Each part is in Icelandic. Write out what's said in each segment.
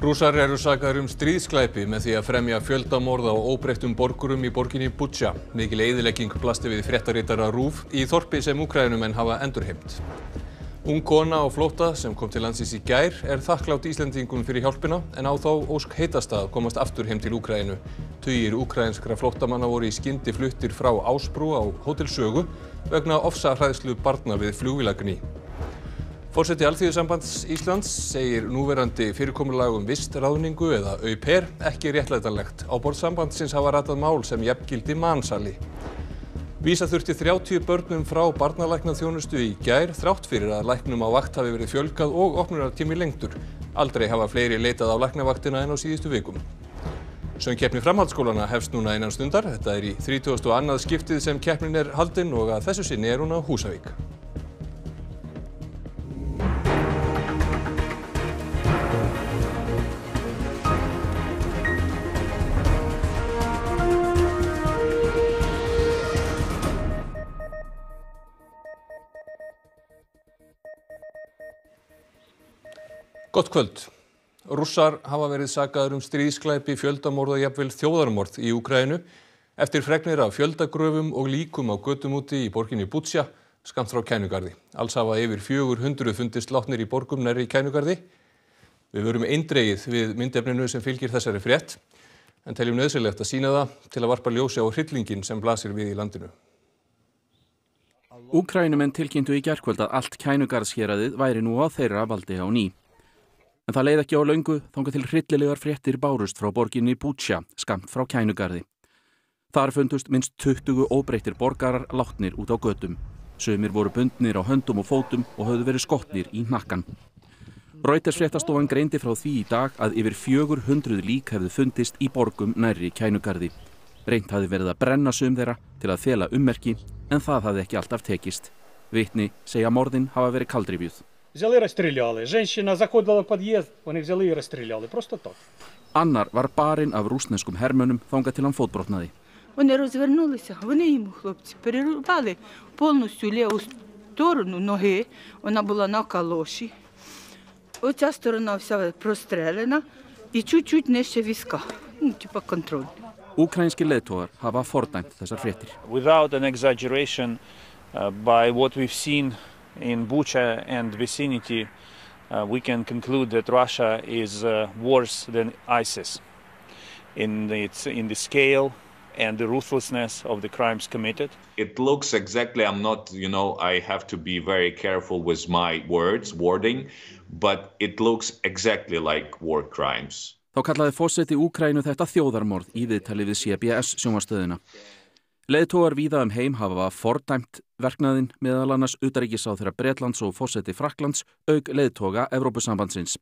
Rússar eru sagaður um stríðsklæpi með því að fremja fjöldamorð á óbreyttum borgurum í borginni Butsja. Mikil eðilegging blasti við fréttaritara RÚV í þorpi sem úkrænumenn hafa endurheimt. Ung kona á flóta sem kom til landsins í gær er þakklátt Íslendingum fyrir hjálpina en á þá ósk heitasta að komast aftur heim til Úkrænu. Tugir úkrænskra flóttamanna voru í skyndi fluttir frá Ásbrú á Hótel Sögu vegna ofsahræðslu barna við flugvilagni. Fórseti Alþýðusambands Íslands segir núverandi fyrirkomulag um vist ráðningu eða au-pair ekki réttlætanlegt. Á borð sambandsins hafa ratað mál sem jafngildi mansali. Vísa þurfti 30 börnum frá barnalæknaþjónustu í gær þrátt fyrir að læknum á vakt hafi verið fjölgað og opnunartími lengtur. Aldrei hafa fleiri leitað á læknavaktina en á síðustu vikum. Söngkeppni framhaldsskólana hefst núna innan stundar. Þetta er í 30. og annað skiptið sem keppnin er haldinn og að þessu sinni er hún á Húsavík. Gott kvöld. Rússar hafa verið sagaður um stríðsklæpi, fjöldamorð og jafnvel þjóðarmorð í Úkrænu eftir fregnir af fjöldagröfum og líkum á götum úti í borginni Butsja skamt frá Kænugarði. Alls hafa yfir 400 fundist látnir í borgum næri Kænugarði. Við verum eindregið við myndefninu sem fylgir þessari frétt en teljum nöðsilegt að sína það til að varpa ljósi á hryllingin sem blasir við í landinu. Úkrænumenn tilkynntu í gerkvöld að allt Kænugarðshéraðið væri nú á þeirra valdi á ný. En það leið ekki á laungu þángu til hryllilegar fréttir bárust frá borginni Bútsja, skamt frá Kænugarði. Þar fundust minnst 20 óbreyttir borgarar látnir út á gödum. Sumir voru bundnir á höndum og fótum og höfðu verið skotnir í hnakkan. Reuters fréttastofan greindi frá því í dag að yfir 400 lík hefðu fundist í borgum nærri Kænugarði. Reynt hafi verið að brenna sum þeirra til að fela ummerki en það hafi ekki alltaf tekist. Vitni segja morðin hafa verið kaldrifjuð. Взяли, розстріляли. Женщина заходила в під'їзд, вони взяли і розстріляли. Просто так. Annar var barinn af rúsneskum hermönnum þangað til hann fótbrotnaði. Вони розвернулися, вони йому, хлопці, перерубали повністю ліву сторону ноги. Вона була на калоші. Оця сторона вся прострелена і чуть-чуть нижче візка. Ну, типа контроль. Úkrænski leðtógar hafa fordæmt þessar fréttir. without an exaggeration, uh, by what we've seen in Bucha and vicinity, uh, we can conclude that Russia is uh, worse than ISIS in the, its, in the scale and the ruthlessness of the crimes committed. it looks exactly i'm not you know i have to be very careful with my words wording but it looks exactly like war crimes Þá kallaði fósetti Úkrænu þetta þjóðarmorð í viðtali við CBS sjónvastöðuna. Leðtógar víða um heim hafa fordæmt verknaðinn meðal annars utaríkisáð þeirra Bretlands og fósetti Fraklands auk leðtóga Evrópusambandsins.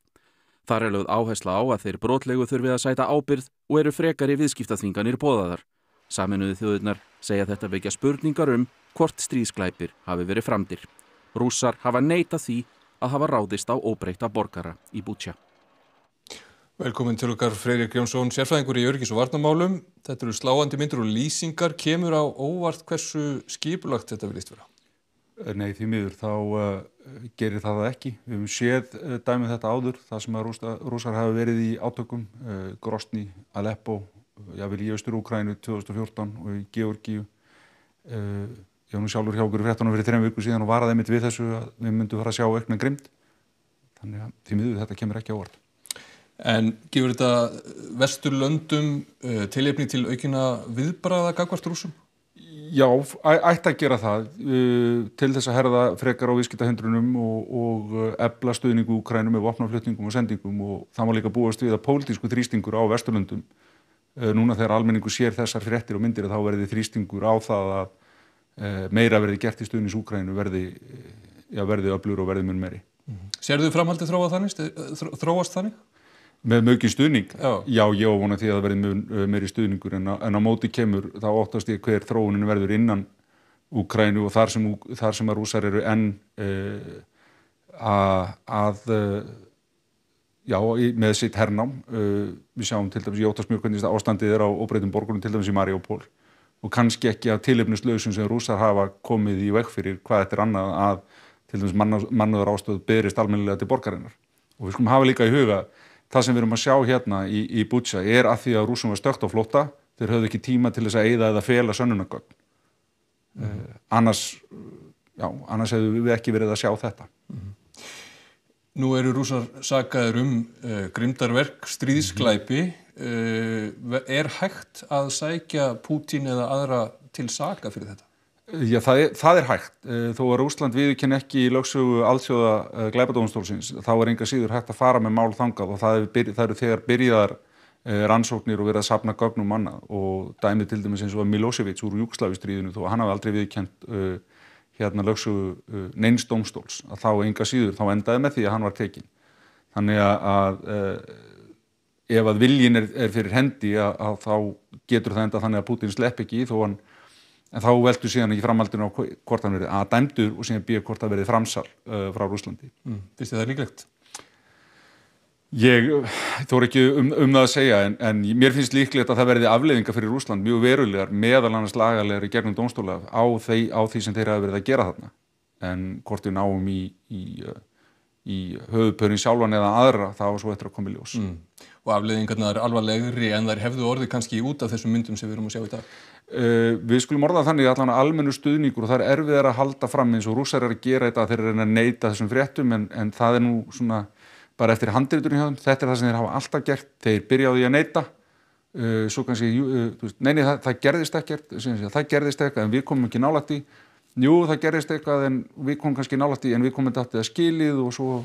Þar er lögð áhersla á að þeir brotlegu þurfið að sæta ábyrð og eru frekari viðskiptaþvinganir bóðaðar. Saminuði þjóðurnar segja þetta vekja spurningar um hvort stríðsklæpir hafi verið framdir. Rússar hafa neita því að hafa ráðist á óbreyta borgara í Bútsja. Velkomin til okkar Freyrir Gjónsson, sérfræðingur í öryggis og varnamálum. Þetta eru sláandi myndir og lýsingar. Kemur á óvart hversu skipulagt þetta vilist vera? Nei, því miður, þá uh, gerir það það ekki. Við hefum séð uh, dæmið þetta áður, það sem að rústa, rúsar hafa verið í átökum, uh, Grosni, Aleppo, jável í Östur-Úkrænu 2014 og í Georgíu. Ég var nú sjálfur hjá okkur fréttunum fyrir þrejum viku síðan og varaði mitt við þessu að við myndum fara að sjá aukna grimd. Þannig að því miður þetta kemur ekki á orð. En gefur þetta vesturlöndum uh, tilefni til aukina viðbraða gagvart rúsum? Já, ætti að gera það uh, til þess að herða frekar á viðskiptahindrunum og, og ebla stuðningu úkrænum með vopnaflutningum og sendingum og það má líka búast við að pólitísku þrýstingur á Vesturlöndum uh, núna þegar almenningu sér þessar fréttir og myndir þá verði þrýstingur á það að meira verði gert í stuðnings úkrænu verði, já, verði öflur og verði mun meiri. Framhaldið þróað þannig, st- þró- þróast þannig? Með mögin stuðning? Já. Já, ég á vona því að það verði uh, meiri stuðningur en, á- en á móti kemur þá óttast ég hver þróunin verður innan Úkrænu og þar sem, þar sem að rúsar eru enn uh, að, að uh, já, með sitt hernám uh, við sjáum til dæmis, ég óttast mjög hvernig ástandið er á óbreytum borgunum til dæmis í Mariupol og kannski ekki að tilefnislausum sem rúsar hafa komið í veg fyrir hvað þetta er annað að til dæmis mannuður ástöð berist almennilega til borgarinnar og við skulum hafa líka í huga það sem við erum að sjá hérna í, í Bútsja er að því að rúsum var stökt á flótta þeir höfðu ekki tíma til þess að eyða eða fela sönnunagögn mm -hmm. uh, annars já, annars hefðu við ekki verið að sjá þetta mm -hmm. Nú eru rúsar sagaður um uh, grimdarverk, stríðsklæpi uh, er hægt að sækja Pútín eða aðra til saga fyrir þetta? Já, það er, það er hægt. Þó að Rúsland viðkenn ekki í lögsögu allsjóða glæpadómstólsins, þá er enga síður hægt að fara með mál þangað og það, er, það eru þegar byrjaðar rannsóknir og verið að sapna gögnum manna og dæmið til dæmis eins og Milosevic úr Júkslavistriðinu þó hann hafi aldrei viðkent uh, hérna lögsögu uh, neins dómstóls að þá enga síður, þá endaði með því að hann var tekin. Þannig að, að uh, ef að viljin er, er fyrir hendi að, að þá getur það enda þannig að Putin slepp ekki þó hann en þá veldur síðan ekki framhaldinu á hvort hann verið að dæmdur og síðan býja hvort það verið framsal uh, frá Rúslandi. Mm. Vist þið það líklegt? Ég þór ekki um, um það að segja en, en mér finnst líklegt að það verði afleiðinga fyrir Rúsland mjög verulegar meðal annars lagalegar í gegnum dómstóla á, þeir, á því sem þeir hafa verið að gera þarna en hvort við náum í, í, í höfupörin sjálfan eða aðra þá svo eftir að koma í ljós. Mm. Og afleiðingarna er alvarlegri en þær hefðu orðið kannski út af þessum myndum sem við erum að sjá í dag? Uh, við skulum orða þannig allan almennu stuðningur og það er erfiðar að halda fram eins og rússar er að gera þetta þeir eru að neyta þessum fréttum en, en það er nú svona bara eftir handriturinn hjá þeim, þetta er það sem þeir hafa alltaf gert, þeir byrjaði að neyta uh, svo kannski, uh, neini það, það gerðist ekkert, það gerðist eitthvað en við komum ekki nálægt í, jú það gerðist eitthvað en við komum kannski nálægt í en við komum þetta aftur að skilið og svo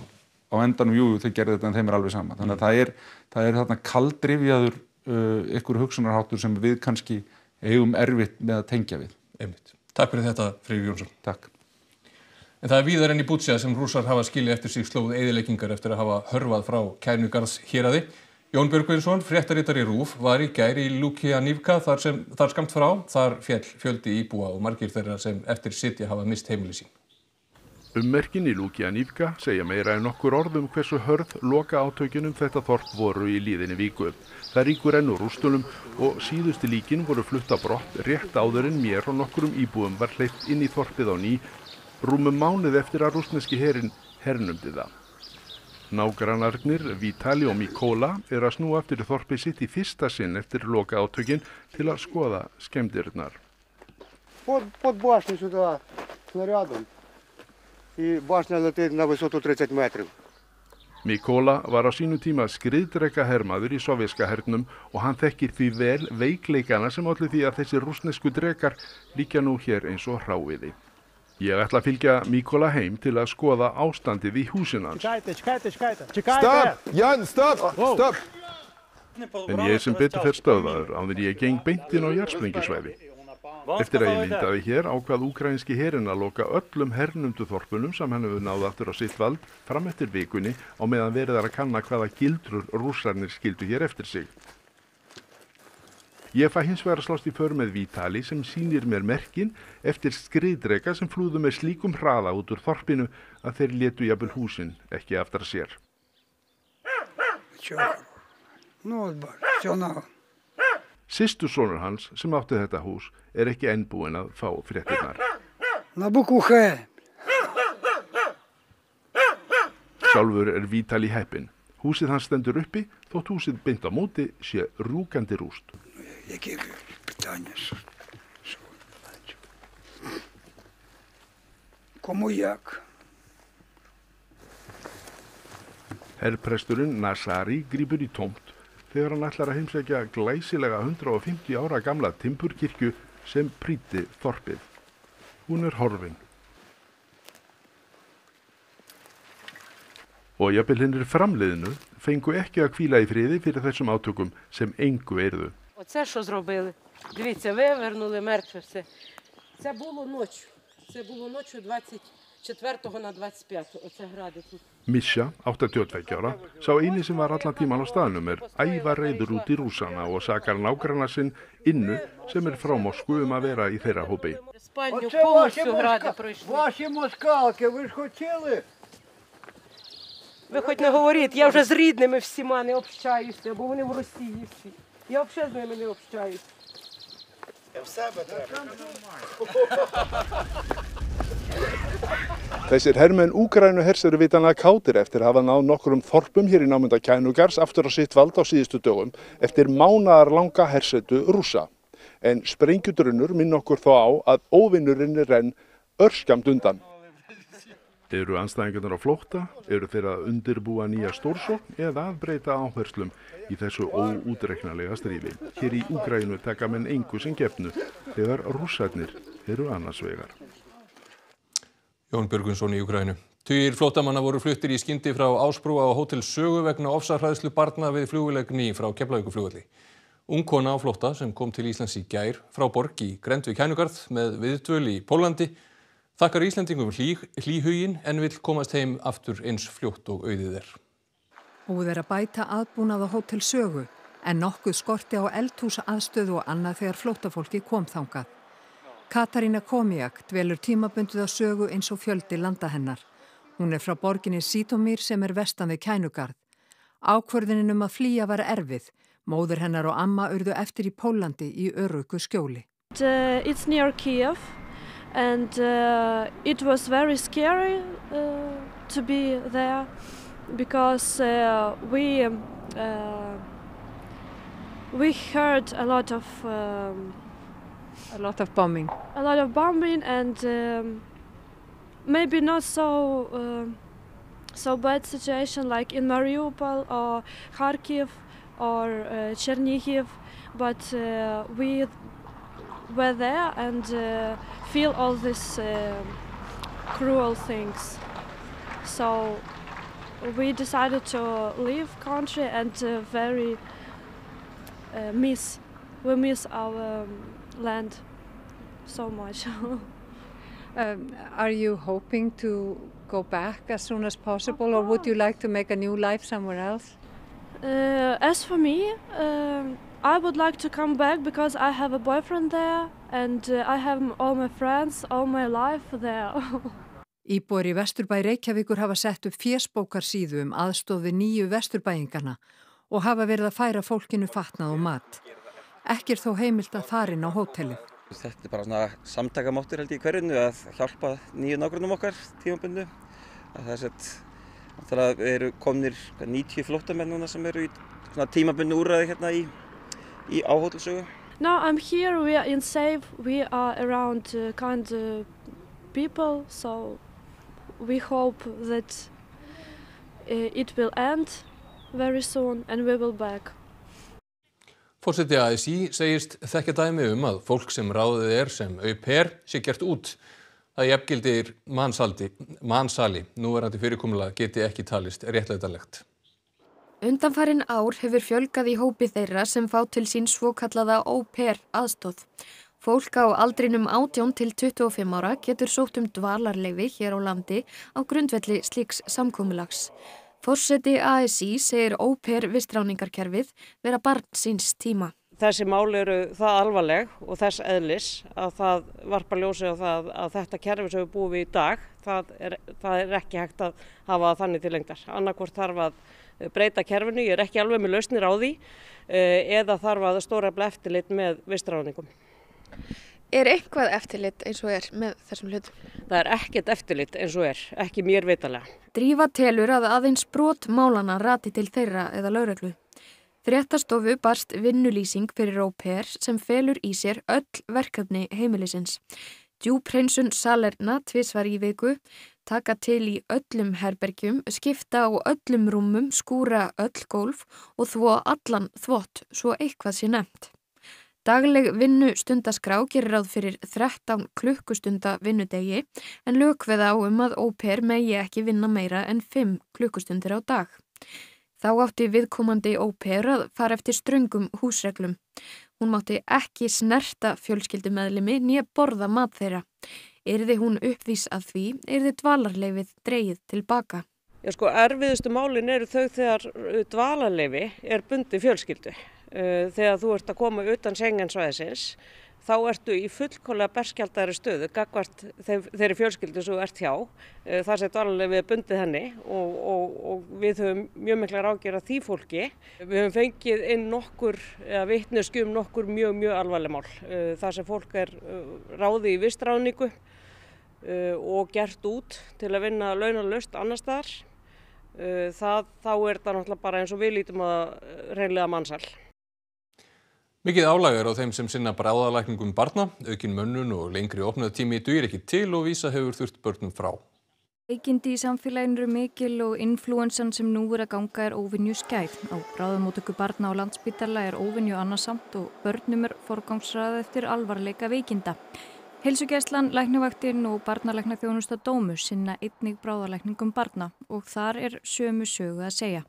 á endanum, jú þau gerði þetta en þeim er alveg sama þannig að það er, það er þarna kaldrifjaður uh, ykkur hugsunarháttur sem við kannski eigum erfitt með að tengja við. Einmitt. Takk fyrir þetta, Freyri Jónsson. Takk. En það er víðar enn í Bútsja sem rúsar hafa skilið eftir sig slóð eðileggingar eftir að hafa hörfað frá kærnugarðs hér aði. Jón Björgvinsson, fréttarittar í Rúf, var í gær í Lukjanivka þar, sem, þar skamt frá. Þar fjöldi íbúa og margir þeirra sem eftir sitja hafa mist heimili sín. Ummerkin í Lúkjanýfka segja meira en okkur orðum hversu hörð loka átökinum þetta þorp voru í líðinni viku. Það ríkur enn úr rústunum og síðusti líkin voru flutta brott rétt áðurinn mér og nokkurum íbúum var hleypt inn í þorpið á ný, rúmum mánuð eftir að rúsneski herin hernumdi það. Nágrannargnir Vítali og Mikóla er að snúa eftir þorpið sitt í fyrsta sinn eftir loka átökin til að skoða skemdirnar. Bort, bort башню сюда снарядом. И башня летит на высоту 30 метров. Mikóla var á sínu tíma skriðdreka hermaður í sovjerska hernum og hann þekkir því vel veikleikana sem allir því að þessi rúsnesku drekar líka nú hér eins og hráiði. Ég ætla að fylgja Mikóla heim til að skoða ástandið í húsin hans. Stopp! Jan, stopp! Stopp! En ég sem betur fer stöðaður á því ég geng beintinn á jærssprengisvæði. Eftir að ég myndaði hér ákvað ukrainski herin að loka öllum hernumdu þorpunum sem hann hefur náð aftur á sitt vald fram eftir vikunni á meðan veriðar að kanna hvaða gildrur rússarnir skildu hér eftir sig. Ég fæ hins vegar að slást í för með Vítali sem sýnir mér merkin eftir skriðdrega sem flúðu með slíkum hraða út úr þorpinu að þeir letu jafnvel húsin ekki aftar að sér. Sistur sonur hans sem átti þetta hús er ekki ennbúin að fá fréttinnar. Sjálfur er Vítali heppin. Húsið hans stendur uppi þótt húsið beint á móti sé rúkandi rúst. Herrpresturinn Nasari grýpur í tómt þegar hann ætlar að heimsækja glæsilega 150 ára gamla timburkirkju sem príti þorpið. Hún er horfin. Og jafnveginnir framleiðinu fengu ekki að kvíla í friði fyrir þessum átökum sem engu erðu. Þetta er það sem við erum. Þetta er það sem við erum. Þetta var náttúrulega. Þetta var náttúrulega 24. na 25. Þetta er það. Misha, 82 ára, sá eini sem var allan tíman á staðnum er ævar reyður út í rúsana og sakar nágranna sinn innu sem er frá Moskvu um að vera í þeirra hópi. Þessir herrmenn Úgrænu hers eru vitanlega kátir eftir að hafa náð nokkur um þorpum hér í námynda Kænugars aftur á sitt vald á síðustu dögum eftir mánaðar langa hersetu rúsa. En sprengjudrunur minn okkur þó á að óvinnurinn er enn örskamt undan. Eru anstæðingarnar á flókta, eru þeirra að undirbúa nýja stórsók eða að breyta áherslum í þessu óútreiknalega strífi. Hér í Úgrænu taka menn engu sem gefnu þegar rússætnir eru annars vegar. Jón Björgunsson í Ukrænu. Tugir flóttamanna voru fluttir í skyndi frá Ásbrúa á Hótel Sögu vegna ofsarhræðslu barna við flugvilegni frá Keflavíkuflugvalli. Ung kona á flótta sem kom til Íslands í gær frá borg í Grendvík Hænugarð með viðdvöl í Pólandi þakkar Íslandingum hlý, hlýhugin en vill komast heim aftur eins fljótt og auðið er. Búið er að bæta aðbúnað á Hótel Sögu en nokkuð skorti á eldhúsa aðstöðu og annað þegar flóttafólki kom þangað. Katarína Komiak dvelur tímabundið á sögu eins og fjöldi landa hennar. Hún er frá borginni Sítomír sem er vestan við Kænugarð. Ákvörðinin um að flýja var erfið. Móður hennar og amma urðu eftir í Pólandi í öruggu skjóli. Uh, it's near Kiev and uh, it was very scary uh, to be there because we uh, we heard a lot of um, A lot of bombing. a lot of bombing and um, maybe not so uh, so bad situation like in Mariupol or Kharkiv or uh, Chernihiv, but uh, we were there and uh, feel all these uh, cruel things. So we decided to leave country and uh, very uh, miss we miss our um, land so much. Um, are you hoping to go back as soon as possible or would you like to make a new life somewhere else? Uh, as for me, um, I would like to come back because I have a boyfriend there and uh, I have all my friends, all my life there. Íbúar í Vesturbæ Reykjavíkur hafa sett upp fjersbókarsíðu um aðstof við nýju vesturbæingarna og hafa verið að færa fólkinu fatnað og mat. Ekki er þó heimilt að farin á hótelið. Þetta er bara svona samtakamáttur held ég í hverjunu að hjálpa nýju nágrunum okkar tímabundu. Það er sett, náttúrulega eru komnir hvað, 90 flóttamenn núna sem eru í svona tímabundu úrræði hérna í, í áhótelsögu. now I'm here, we are in safe, we are around uh, kind uh, people, so we hope that uh, it will end very soon and we will back. Fórseti ASI segist þekkja dæmi um að fólk sem ráðið er sem au pair sé gert út. Það jafngildir mansaldi, mansali, núverandi fyrirkomulega geti ekki talist réttlætanlegt. Undanfarin ár hefur fjölgað í hópi þeirra sem fá til sín svokallaða au-pair aðstóð. Fólk á aldrinum 18 til 25 ára getur sótt um dvalarleifi hér á landi á grundvelli slíks samkómulags. Forseti ASI segir au-pair vistráningarkerfið vera barn síns tíma. Þessi mál eru það alvarleg og þess eðlis að það varpa ljósi á það að þetta kerfi sem við búum við í dag, það er, það er ekki hægt að hafa þannig til lengdar. Annarkvort þarf að breyta kerfinu, ég er ekki alveg með lausnir á því, eh, eða þarf að stóra eftirlit með vistráningum. Er eitthvað eftirlit eins og er með þessum hlutum? Það er ekkert eftirlit eins og er, ekki mér vitalega. Drífa telur að aðeins brot málana rati til þeirra eða lögreglu. Fréttastofu barst vinnulýsing fyrir au-pair sem felur í sér öll verkefni heimilisins. Djúpreinsun salerna tvisvar í viku, taka til í öllum herbergjum, skipta á öllum rúmum, skúra öll gólf og þvó allan þvott svo eitthvað sé nefnt. Dagleg vinnu stundaskrá gerir ráð fyrir 13 klukkustunda vinnudegi en lögveða á um að óper megi ekki vinna meira en 5 klukkustundir á dag. Þá átti viðkomandi óper að fara eftir ströngum húsreglum. Hún mátti ekki snerta fjölskyldumæðlimi nýja borða mat þeirra. Erði hún uppvís að því, erði dvalarleifið dreyið tilbaka. Já, sko, erfiðustu málin eru þau þegar uh, dvalarleifi er bundi fjölskyldu. Uh, Þegar þú ert að koma utan Schengensvæðisins, þá ertu í fullkólega berskjaldari stöðu, gagvart þeirri fjölskyldu sem þú ert hjá. Uh, Það sem dvalarleifi er bundið henni og, og, og við höfum mjög mikla ráðgjör að því fólki. Við höfum fengið inn nokkur, eða vitnesku um nokkur mjög, mjög alvarleg mál. Uh, Það sem fólk er ráði í vistráningu og gert út til að vinna launalust annars þar, uh, það, þá er það náttúrulega bara eins og við lítum að reynlega mannsal. Mikið álag er á þeim sem sinna bráðalækningum barna, aukin mönnun og lengri opnaðtími dugir ekki til og vísa hefur þurft börnum frá. Veikindi í samfélaginu eru mikil og influensan sem nú er að ganga er óvinju skæð. Á bráðamótöku barna á landsbytala er óvinju annarsamt og börnum er forgangsrað eftir alvarleika veikinda. Helsugæslan, læknavaktin og barnalækna þjónusta dómu sinna einnig bráðalækningum barna og þar er sömu sögu að segja.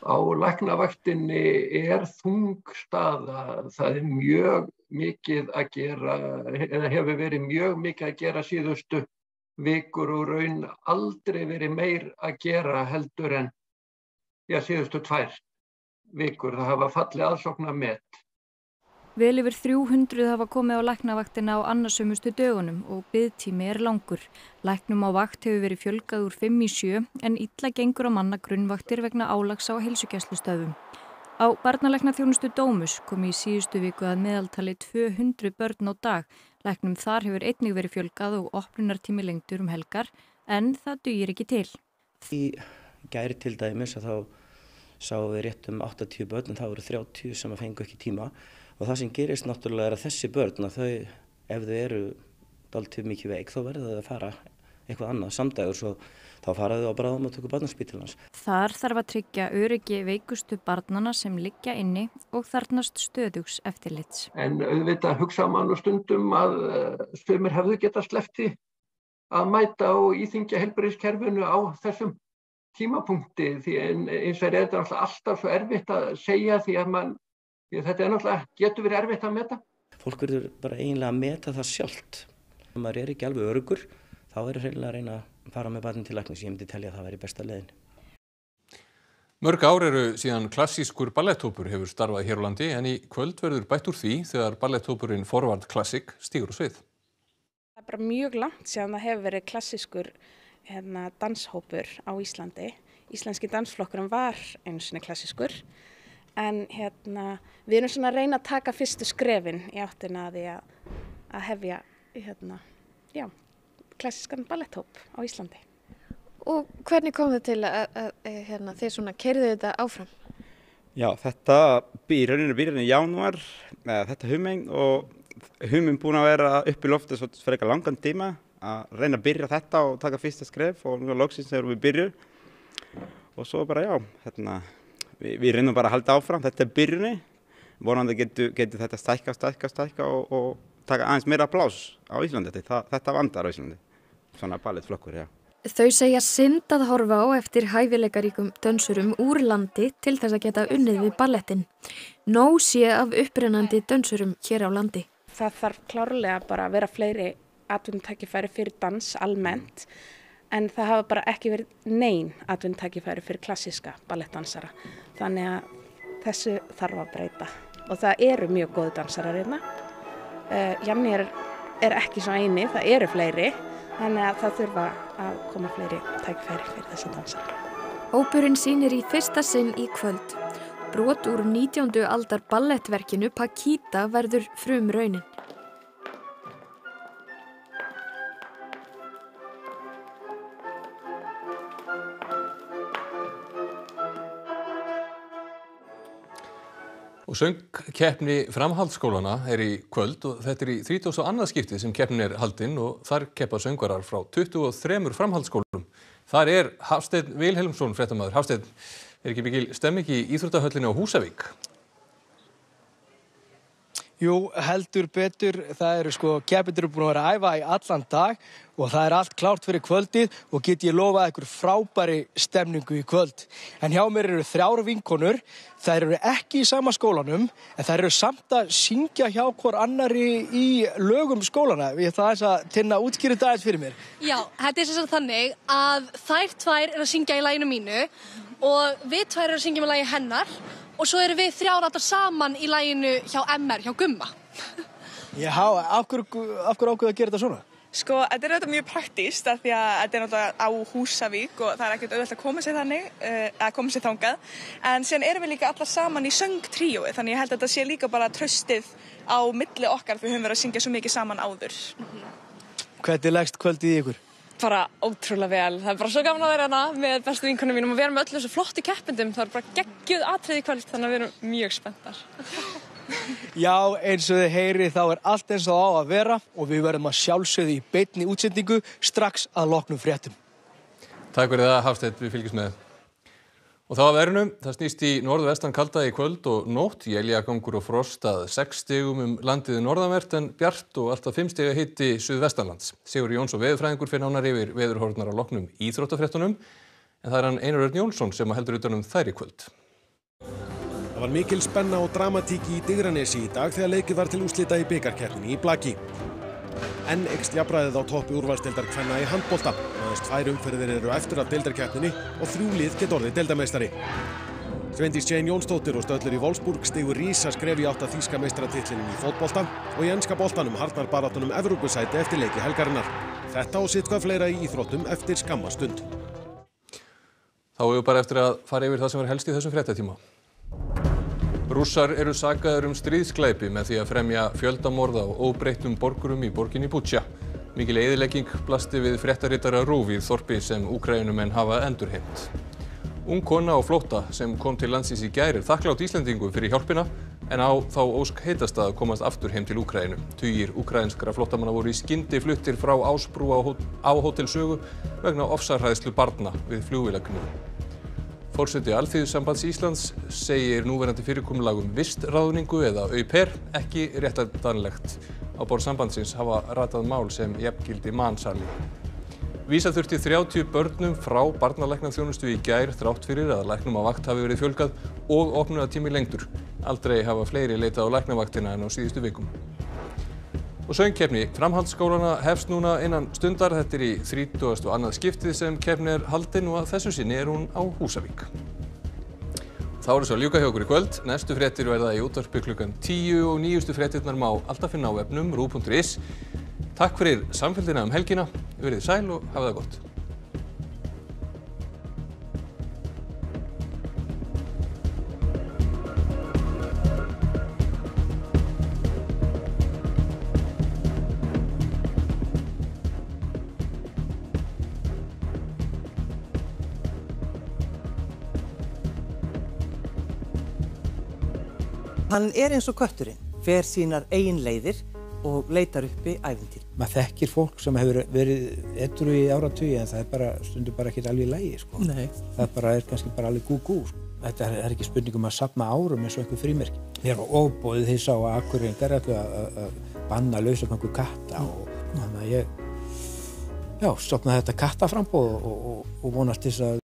Á læknavaktinni er þung staða, það er mjög mikið að gera, eða hefur verið mjög mikið að gera síðustu vikur og raun aldrei verið meir að gera heldur en já, síðustu tvær vikur. Það hafa fallið aðsokna met. Vel yfir 300 hafa komið á læknavaktina á annarsumustu dögunum og byggtími er langur. Læknum á vakt hefur verið fjölgað úr 5 í 7 en illa gengur á manna grunnvaktir vegna álags á helsugæslustöðum. Á barnalækna þjónustu Dómus kom í síðustu viku að meðaltali 200 börn á dag. Læknum þar hefur einnig verið fjölgað og opnunartími lengtur um helgar en það dugir ekki til. Í gæri til dæmis að þá sáum við rétt um 80 börn en það voru 30 sem að fengu ekki tíma og það sem gerist náttúrulega er að þessi börn að þau, ef þau eru daltið mikið veik þá verður þau að fara eitthvað annað samdægur svo þá faraðu á bráðum og tökur barnaspítilans. Þar þarf að tryggja öryggi veikustu barnana sem liggja inni og þarnast stöðugs eftirlits. En auðvitað hugsa mann og stundum að stumir hefðu geta slefti að mæta og íþingja helbriðskerfinu á þessum tímapunkti því eins og er þetta alltaf svo erfitt að segja því að mann þetta er náttúrulega, getur verið erfitt að meta. Fólk verður bara eiginlega að meta það sjálft. Ef maður er ekki alveg örugur, þá er það reynilega að reyna að fara með barnin til læknis. Ég myndi telja að það væri besta leiðin. Mörg ár eru síðan klassískur balletthópur hefur starfað hér á landi en í kvöld verður bætt úr því þegar balletthópurinn Forward Classic stýgur og svið. Það er bara mjög langt síðan það hefur verið klassískur hérna, danshópur á Íslandi. Íslenski dansflokkurum var einu sinni klassískur en hérna, við erum svona að reyna að taka fyrstu skrefin í áttina að því að, að hefja hérna, já, klassískan balletthóp á Íslandi. Og hvernig kom þið til að, að, að hérna, þið svona kerðu þetta áfram? Já, þetta byrjarinn er byrjarinn í januar, þetta humeng og humeng búin að vera upp í loftu fyrir eitthvað langan tíma að reyna að byrja þetta og taka fyrsta skref og nú er loksins þegar við byrjum og svo bara já, hérna, við, við reynum bara að halda áfram, þetta er byrjunni, vonandi getur getu þetta stækka, stækka, stækka og, og taka aðeins meira plás á Íslandi, þetta, þetta vandar á Íslandi, svona ballettflokkur, já. Þau segja synd að horfa á eftir hæfileikaríkum dönsurum úr landi til þess að geta unnið við ballettin. Nó sé af upprennandi dönsurum hér á landi. Það þarf klárlega bara að vera fleiri atvinnutækifæri fyrir dans almennt en það hafa bara ekki verið neyn atvinnutækifæri fyrir klassíska ballettdansara. Þannig að þessu þarf að breyta og það eru mjög góðu dansarar hérna. Uh, Janni er, er ekki svo eini, það eru fleiri þannig að það þurfa að koma fleiri tækfæri fyrir þessa dansar. Hópurinn sýnir í fyrsta sinn í kvöld. Brot úr 19. aldar ballettverkinu Paquita verður frum raunin. Og söngkeppni framhaldsskólana er í kvöld og þetta er í 30. og annað skiptið sem keppnin er haldinn og þar keppa söngvarar frá 23 framhaldsskólum. Þar er Hafsteinn Vilhelmsson, frettamæður. Hafsteinn, er ekki mikil stemming í Íþróttahöllinni á Húsavík? Jú, heldur betur, það eru sko, keppendur eru búin að vera að æfa í allan dag og það er allt klárt fyrir kvöldið og get ég lofað ykkur frábæri stemningu í kvöld. En hjá mér eru þrjáru vinkonur, þær eru ekki í sama skólanum en þær eru samt að syngja hjá hver annari í lögum skólana. Ég ætla þess að tinna útskýrið dagins fyrir mér. Já, þetta er sem þannig að þær tvær eru að syngja í læginu mínu og við tvær eru að syngja með lægi hennar og svo eru við þrjára alltaf saman í læginu hjá MR, hjá Gumma. Já, af hverju ákveðu að gera þetta svona? Sko, þetta er auðvitað mjög praktíst af því að þetta er náttúrulega á Húsavík og það er ekkert auðvitað að koma sér þannig, uh, að koma sér þangað. En síðan erum við líka alla saman í söngtríói, þannig ég held að þetta sé líka bara tröstið á milli okkar því við höfum verið að syngja svo mikið saman áður. Hvernig leggst kvöldið í ykkur? Bara ótrúlega vel. Það er bara svo gaman að vera hana með bestu vinkunum mínum og vera með öllu þessu flottu keppendum. Það er bara geggjuð atrið í kvöld þannig að við erum mjög spenntar. Já, eins og þið heyri þá er allt eins og á að vera og við verðum að sjálfsögðu í beitni útsendingu strax að loknum fréttum. Takk fyrir það, Hafstedt, við fylgjum með. Og þá að verðinum, það snýst í norðvestan kalda í kvöld og nótt, jæljagangur og frost að 6 stegum um landiði norðanvert en bjart og alltaf 5 stega hitti suðvestanlands. Sigur Jóns og veðurfræðingur fyrir nánar yfir veðurhornar á loknum íþróttafréttunum en það er hann Einar Örn Jónsson sem heldur utanum þær í kvöld. Það var mikil spenna og dramatík í Digranesi í dag þegar leikið var til úslita í byggarkeppninni í Blaki. Enn ekst jafnræðið á toppi úrvalstildar kvenna í handbólta. Aðeins tvær umferðir eru eftir af deildarkeppninni og þrjú lið get orðið deildameistari. Svendís Jane Jónsdóttir og stöllur í Wolfsburg stigur rísa skref í átt að þýska meistratillinum í fótbolta og í ennska boltanum harnar barátunum Evrópusæti eftir leiki helgarinnar. Þetta og sitt hvað fleira í íþróttum eftir skamma stund. Þá hefur bara eftir að fara yfir það sem var helst í þessum fréttatíma. Rússar eru sagaður um stríðsklæpi með því að fremja fjöldamorða og óbreyttum borgurum í borginni Bútsja. Mikil eðilegging blasti við fréttarittara Rúf í þorpi sem úkrænumenn hafa endurheimt. Ung kona á flótta sem kom til landsins í gæri þakklátt Íslandingu fyrir hjálpina en á þá ósk heitast að komast aftur heim til Úkrænu. Tugir úkrænskra flóttamanna voru í skyndi fluttir frá Ásbrú á, á Hótel Sögu vegna ofsarhæðslu barna við flugvilagnum. Fórseti Alþýðusambands Íslands segir núverandi fyrirkomulag um vistráðningu eða auper ekki réttadanlegt. Á borð sambandsins hafa ratað mál sem jafngildi mannsali. Vísa þurfti 30 börnum frá barnalæknaþjónustu í gær þrátt fyrir að læknum á vakt hafi verið fjölgað og opnuðatími lengdur. Aldrei hafa fleiri leitað á læknavaktina en á síðustu vikum. Og söngkeppni framhaldsskólana hefst núna innan stundar. Þetta er í 30. og annað skiptið sem keppni er haldin og að þessu sinni er hún á Húsavík. Þá eru svo ljúka hjá okkur í kvöld. Næstu fréttir verða í útvarpi klukkan 10 og nýjustu fréttirnar má alltaf finna á webnum rú.is. Takk fyrir samfélgina um helgina. Verðið sæl og hafa það gott. Hann er eins og kötturinn, fer sínar eigin leiðir og leitar uppi æfintýr. Maður þekkir fólk sem hefur verið etru í áratugji en það er bara stundur bara ekki allir í lægi sko. Nei. Það bara er kannski bara alveg gú gú sko. Þetta er, er ekki spurningum að sapna árum eins og einhver frímerki. Mér var óbóðið því sá að akkuringar að banna lausafgangu katta og þannig að ég já, stopnaði þetta kattaframbóð og, og, og vonast þess að